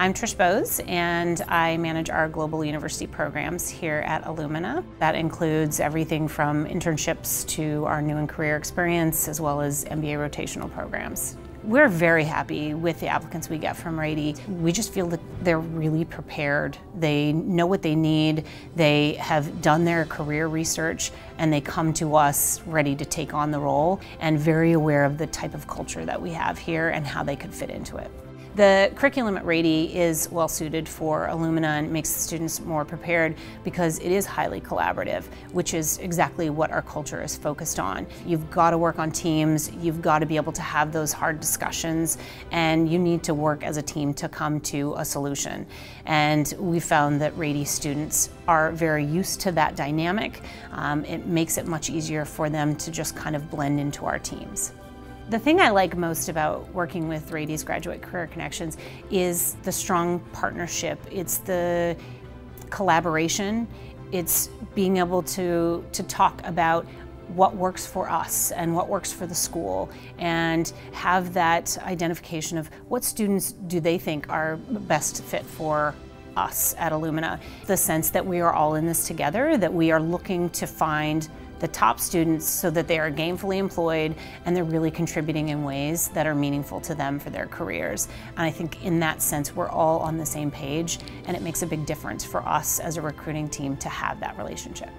I'm Trish Bowes, and I manage our global university programs here at Illumina. That includes everything from internships to our new and career experience, as well as MBA rotational programs. We're very happy with the applicants we get from Rady. We just feel that they're really prepared. They know what they need, they have done their career research, and they come to us ready to take on the role and very aware of the type of culture that we have here and how they could fit into it. The curriculum at Rady is well suited for Illumina and makes the students more prepared because it is highly collaborative, which is exactly what our culture is focused on. You've got to work on teams, you've got to be able to have those hard discussions, and you need to work as a team to come to a solution. And we found that Rady students are very used to that dynamic. Um, it makes it much easier for them to just kind of blend into our teams. The thing I like most about working with Rady's Graduate Career Connections is the strong partnership. It's the collaboration. It's being able to, to talk about what works for us and what works for the school and have that identification of what students do they think are best fit for us at Illumina. The sense that we are all in this together, that we are looking to find the top students so that they are gainfully employed and they're really contributing in ways that are meaningful to them for their careers. And I think in that sense, we're all on the same page and it makes a big difference for us as a recruiting team to have that relationship.